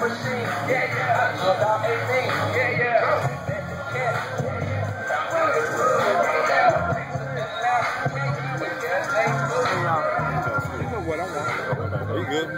machine. Yeah, yeah, I'm how it good.